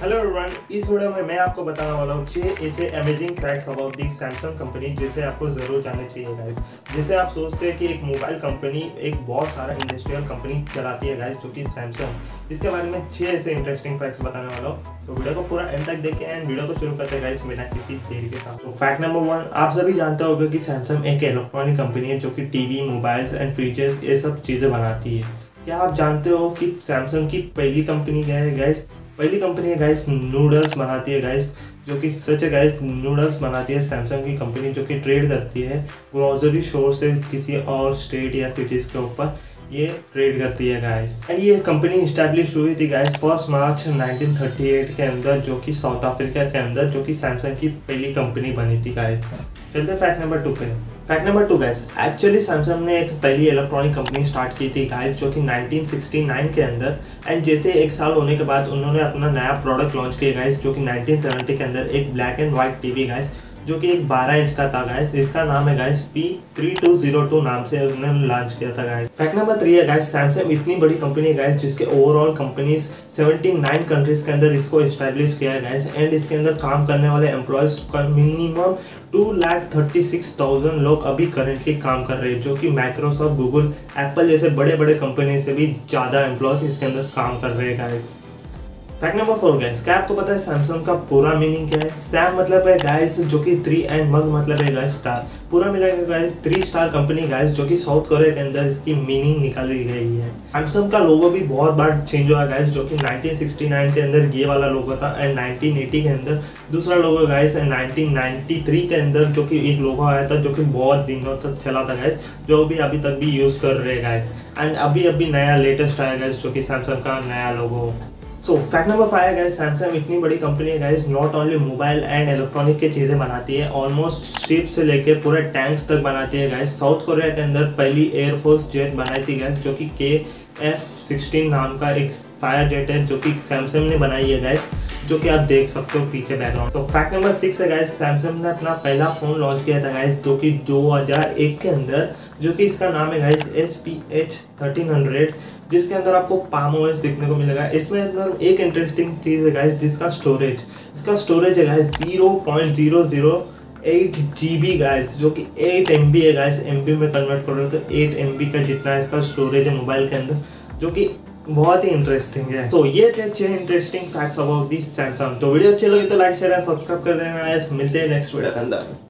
Hello everyone इस video में मैं आपको बताने वाला हूँ छह ऐसे amazing facts about the Samsung company जिसे आपको ज़रूर जानना चाहिए गाइस जैसे आप सोचते हैं कि एक मोबाइल कंपनी एक बहुत सारा इंडस्ट्रियल कंपनी चलाती है गाइस जो कि सैमसंग इसके बारे में छह ऐसे इंटरेस्टिंग फैक्ट्स बताने वाला हूँ। तो वीडियो को पूरा एंड तक देखें एंड वीडियो को शुरू करते हैं गाइस बिना किसी देरी के साथ। तो फैक्ट नंबर वन आप सभी जानते होंगे कि सैमसंग एक इलेक्ट्रॉनिक कंपनी है, जो कि टीवी मोबाइल्स एंड फ्रिजेस ये सब चीज़ें बनाती है। क्या आप जानते हो कि सैमसंग की पहली कंपनी क्या है गैस पहली कंपनी है गाइस नूडल्स बनाती है गाइस जो कि सच है गाइस नूडल्स बनाती है सैमसंग की कंपनी जो कि ट्रेड करती है ग्रोसरी स्टोर से किसी और स्टेट या सिटीज़ के ऊपर ये ट्रेड करती है गाइस एंड ये कंपनी इस्टेब्लिश हुई थी गाइस फ़र्स्ट मार्च 1938 के अंदर, जो कि साउथ अफ्रीका के अंदर, जो कि सैमसंग की पहली कंपनी बनी थी गाइस चलते फैक्ट नंबर टू पे। Fact number two guys actually Samsung ने एक पहली इलेक्ट्रॉनिक कंपनी स्टार्ट की थी गाइस जो कि 1969 के अंदर। एंड जैसे एक साल होने के बाद उन्होंने अपना नया प्रोडक्ट लॉन्च किया गाइस जो कि 1970 के अंदर एक black and white TV guys जो कि एक 12 इंच का था गाइस इसका नाम है guys P three two zero two नाम से उन्होंने लॉन्च किया था गाइस फैक्ट नंबर थ्री है गाइस सैमसंग इतनी बड़ी कंपनी है गाइस जिसके ओवरऑल कंपनीज़ 79 कंट्रीज़ के अंदर इसको इस्टेब्लिश किया है गाइस एंड इसके अंदर काम करने वाले एम्प्लॉयज़ का minimum two lakh thirty six thousand लोग अभी करेंटली काम कर रहे हैं, जो कि माइक्रोसॉफ्ट गूगल एप्पल जैसे बड़े बड़े कंपनी से भी ज़्यादा एम्प्लॉयज़ इसके अंदर काम कर रहे हैं guys fact number four guys क्या आपको पता है सैमसंग का पूरा मीनिंग क्या है? सैम मतलब है गाइस जो कि थ्री एंड मग मतलब है गाइस स्टार पूरा मिला के guys three star company guys जो कि साउथ कोरिया के अंदर इसकी मीनिंग निकाली गई है। सैमसंग का लोगो भी बहुत बार चेंज हुआ गाइस जो कि 1969 के अंदर ये वाला लोगो था एंड 1980 के अंदर दूसरा लोगो गाइस एंड 1993 के अंदर जो कि एक लोगो आया था, जो कि बहुत दिनों तक चला था गाइस जो भी अभी तक भी यूज़ कर रहे गाइस एंड अभी अभी नया लेटेस्ट आया गाइस जो कि सैमसंग का नया logo so fact number five guys Samsung इतनी बड़ी कंपनी है guys not only mobile and electronic की चीज़ें बनाती है ऑलमोस्ट शिप से लेके पूरे टैंक्स तक बनाती है गैस साउथ कोरिया के अंदर पहली एयरफोर्स जेट बनाई थी गैस जो कि के एफ़ सिक्सटीन नाम का एक फायर जेट है, जो कि सैमसंग ने बनाई है गैस जो कि आप देख सकते हो पीछे background so fact number six है गाइस सैमसंग ने अपना पहला फ़ोन लॉन्च किया था गाइस जो कि 2001 के अंदर, जो कि इसका नाम है guys S P H thirteen hundred जिसके अंदर आपको पाम ओएस देखने को मिलेगा। इसमें अंदर एक इंटरेस्टिंग चीज़ है गाइस जिसका स्टोरेज इसका स्टोरेज है guys zero point zero zero eight G B guys जो कि एट एम बी है गाइस एम बी में कन्वर्ट करो तो एट एम बी का जितना इसका स्टोरेज है मोबाइल के अंदर, जो कि बहुत ही इंटरेस्टिंग है। तो ये थे अच्छे interesting facts about this Samsung तो वीडियो अच्छी लगी तो लाइक शेयर एंड सब्सक्राइब कर देना मिलते हैं नेक्स्ट वीडियो के अंदर।